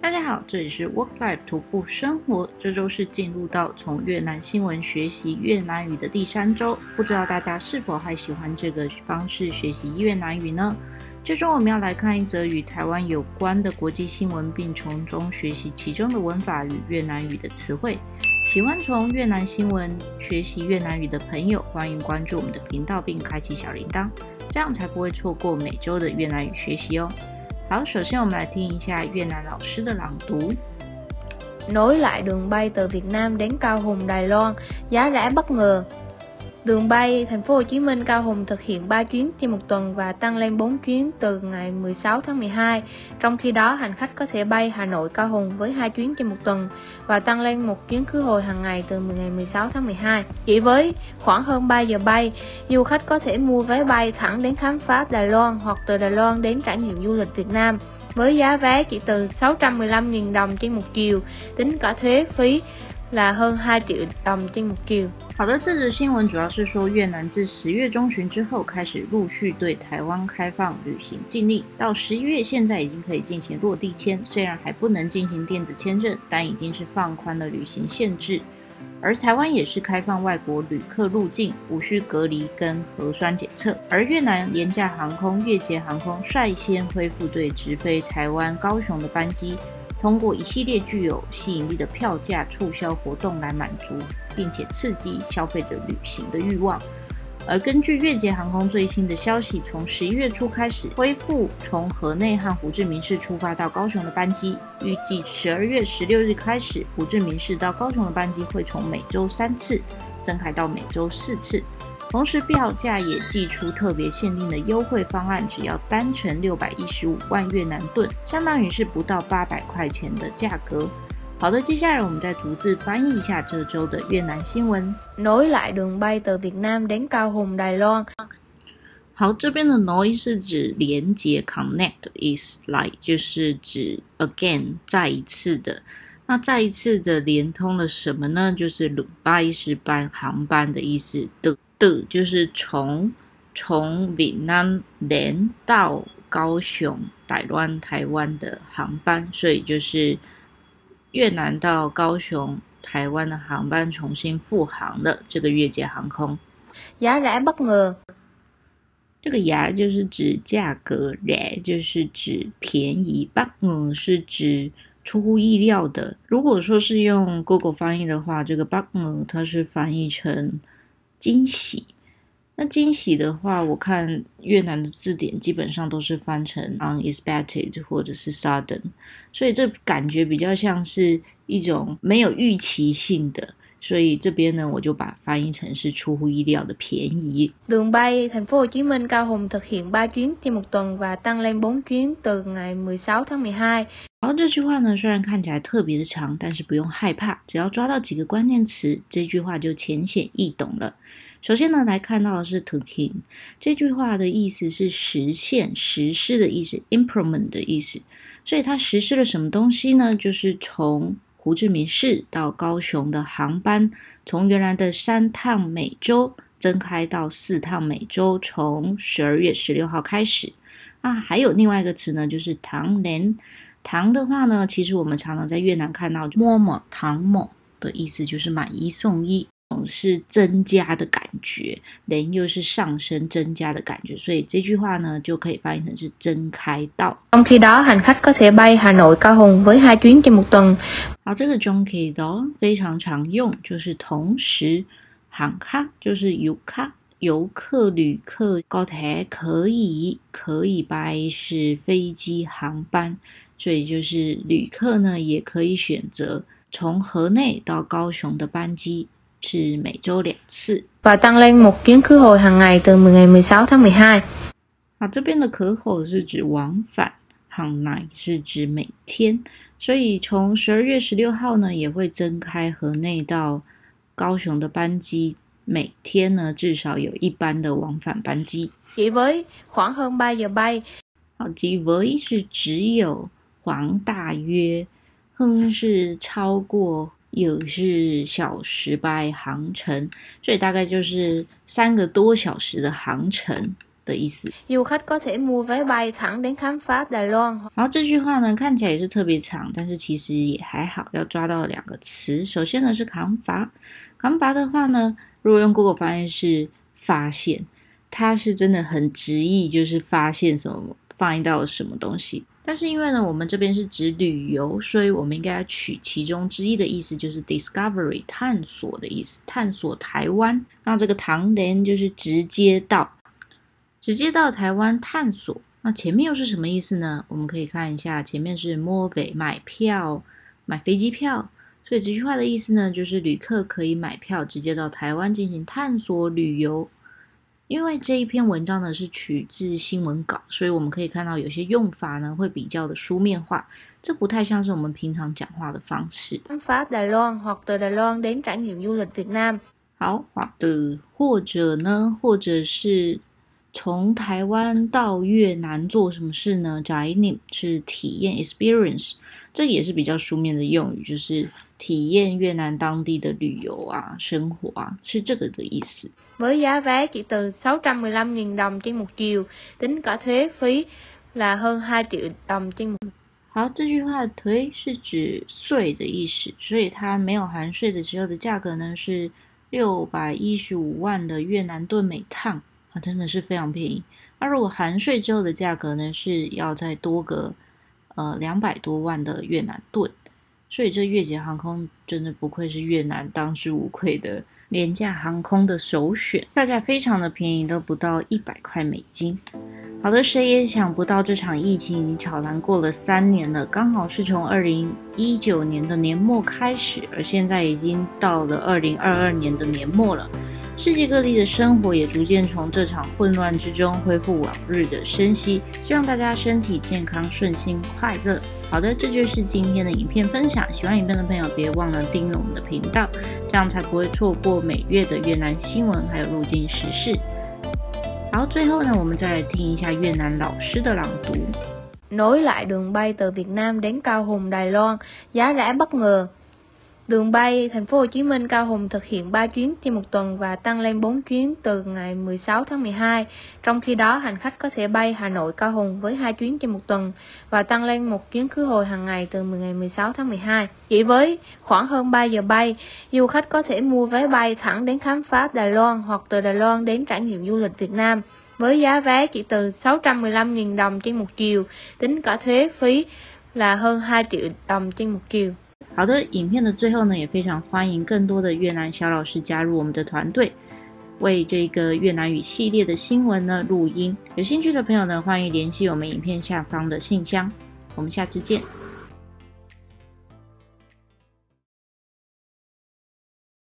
大家好，这里是 Work Life 徒步生活。这周是进入到从越南新闻学习越南语的第三周，不知道大家是否还喜欢这个方式学习越南语呢？最终我们要来看一则与台湾有关的国际新闻，并从中学习其中的文法与越南语的词汇。喜欢从越南新闻学习越南语的朋友，欢迎关注我们的频道并开启小铃铛，这样才不会错过每周的越南语学习哦。好，首先我们来听一下越南老师的朗读。Nối lại đường bay từ Việt Nam đến Cao Hùng, Đài Loan, giá rẻ bất ngờ. Đường bay thành phố Hồ Chí Minh Cao Hùng thực hiện 3 chuyến trên một tuần và tăng lên 4 chuyến từ ngày 16 tháng 12. Trong khi đó, hành khách có thể bay Hà Nội Cao Hùng với 2 chuyến trên một tuần và tăng lên một chuyến khứ hồi hàng ngày từ ngày 16 tháng 12. Chỉ với khoảng hơn 3 giờ bay, du khách có thể mua vé bay thẳng đến khám phá Đài Loan hoặc từ Đài Loan đến trải nghiệm du lịch Việt Nam với giá vé chỉ từ 615.000 đồng trên một chiều, tính cả thuế phí là hơn 2triệu đồng trên một chiều。好的，这则新闻主要是说越南自十月中旬之后开始陆续对台湾开放旅行禁令，到十一月现在已经可以进行落地签，虽然还不能进行电子签证，但已经是放宽了旅行限制。而台湾也是开放外国旅客入境，无需隔离跟核酸检测。而越南廉价航空越捷航空率先恢复对直飞台湾高雄的班机。通过一系列具有吸引力的票价促销活动来满足，并且刺激消费者旅行的欲望。而根据越捷航空最新的消息，从十一月初开始恢复从河内和胡志明市出发到高雄的班机，预计十二月十六日开始，胡志明市到高雄的班机会从每周三次增开到每周四次。同时，票价也寄出特别限定的优惠方案，只要单程六百一十五万越南盾，相当于是不到八百块钱的价格。好的，接下来我们再逐字翻译一下这周的越南新闻。Nối lại đường bay từ Việt Nam đến Cao Hùng, Đài Loan。好，这边的 nối 是指连接，connect is like 就是指 again 再一次的。那再一次的连通了什么呢？就是 by 是班航班的意思的。的就是从从闽南连到高雄、台湾、台湾的航班，所以就是越南到高雄、台湾的航班重新复航的这个越捷航空。牙来不 ngờ，这个牙就是指价格，来就是指便宜，不嗯是指出乎意料的。如果说是用 Google 翻译的话，这个不嗯它是翻译成。惊喜，那惊喜的话，我看越南的字典基本上都是翻成 unexpected 或者是 sudden，所以这感觉比较像是一种没有预期性的，所以这边呢，我就把翻译成是出乎意料的便宜。Đường bay Thành phố Hồ Chí Minh Cao Hùng thực hiện chuyến trên một tuần và tăng lên chuyến từ ngày 16 tháng 12。然后这句话呢，虽然看起来特别的长，但是不用害怕，只要抓到几个关键词，这句话就浅显易懂了。首先呢，来看到的是 t o k i n 这句话的意思是实现、实施的意思，implement 的意思。所以它实施了什么东西呢？就是从胡志明市到高雄的航班，从原来的三趟每周增开到四趟每周，从十二月十六号开始。啊，还有另外一个词呢，就是唐连。唐的话呢，其实我们常常在越南看到摸摸唐某的意思，就是买一送一。是增加的感觉，人又是上升增加的感觉，所以这句话呢就可以翻译成是增开道。trong khi đó hành khách có thể bay Hà Nội Cao Hùng với hai chuyến trên một tuần。好，这个 trong khi đó 非常常用，就是同时航客就是游客，游客旅客高台可以可以 by 是飞机航班，所以就是旅客呢也可以选择从河内到高雄的班机。是每周两次。và tăng lên một chuyến khứ hồi hàng ngày từ ngày 16 tháng 12。好，这边的可口是指往返，航乃是指每天，所以从十二月十六号呢，也会增开河内到高雄的班机，每天呢至少有一班的往返班机。chỉ với khoảng hơn 3 giờ bay。好，只 với 是只有，黄大约，哼是超过。有是小时班航程，所以大概就是三个多小时的航程的意思。Du khách có thể mua vé bay thẳng đến khám phá Đài Loan 然后这句话呢，看起来也是特别长，但是其实也还好，要抓到两个词。首先呢是扛伐，扛伐的话呢，如果用 Google 翻译是发现，它是真的很直译，就是发现什么，发现到什么东西。但是因为呢，我们这边是指旅游，所以我们应该取其中之一的意思，就是 discovery 探索的意思，探索台湾。那这个唐人就是直接到，直接到台湾探索。那前面又是什么意思呢？我们可以看一下，前面是摸北买票，买飞机票。所以这句话的意思呢，就是旅客可以买票直接到台湾进行探索旅游。因为这一篇文章呢是取自新闻稿，所以我们可以看到有些用法呢会比较的书面化，这不太像是我们平常讲话的方式。khám phá Đài Loan hoặc từ Đài Loan đến trải nghiệm du lịch Việt Nam. 好，好的，或者呢，或者是从台湾到越南做什么事呢 n i 是体验 experience，这也是比较书面的用语，就是体验越南当地的旅游啊、生活啊，是这个的意思。Với giá vé chỉ từ 615.000 đồng trên một chiều, tính cả thuế phí là hơn 2 triệu đồng trên một 好，这句话的推是指税的意思，所以它没有含税的时候的价格呢是六百一十五万的越南盾每趟啊，真的是非常便宜。那如果含税之后的价格呢是要再多个呃两百多万的越南盾，所以这越捷航空真的不愧是越南当之无愧的廉价航空的首选，票价非常的便宜，都不到一百块美金。好的，谁也想不到这场疫情已经悄然过了三年了，刚好是从二零一九年的年末开始，而现在已经到了二零二二年的年末了。世界各地的生活也逐渐从这场混乱之中恢复往日的生息，希望大家身体健康、顺心、快乐。好的，这就是今天的影片分享。喜欢影片的朋友，别忘了订阅我们的频道，这样才不会错过每月的越南新闻还有入境时事。好，最后呢，我们再来听一下越南老师的朗读。Nối lại đường bay từ Việt Nam đến Cao Hùng, Đài Loan, giá rẻ bất ngờ. Đường bay thành phố Hồ Chí Minh Cao Hùng thực hiện 3 chuyến trên một tuần và tăng lên 4 chuyến từ ngày 16 tháng 12. Trong khi đó, hành khách có thể bay Hà Nội Cao Hùng với 2 chuyến trên một tuần và tăng lên một chuyến khứ hồi hàng ngày từ ngày 16 tháng 12. Chỉ với khoảng hơn 3 giờ bay, du khách có thể mua vé bay thẳng đến khám phá Đài Loan hoặc từ Đài Loan đến trải nghiệm du lịch Việt Nam với giá vé chỉ từ 615.000 đồng trên một chiều, tính cả thuế phí là hơn 2 triệu đồng trên một chiều. 好的，影片的最后呢，也非常欢迎更多的越南小老师加入我们的团队，为这个越南语系列的新闻呢录音。有兴趣的朋友呢，欢迎联系我们影片下方的信箱。我们下次见。